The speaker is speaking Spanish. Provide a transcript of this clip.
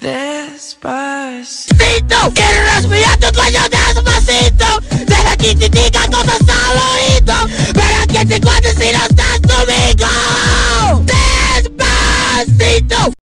Despacito. Quiero respirar tu cuello despacito. Deja que te diga cosas al oído. Para que te cuentes si no estás conmigo. Despacito.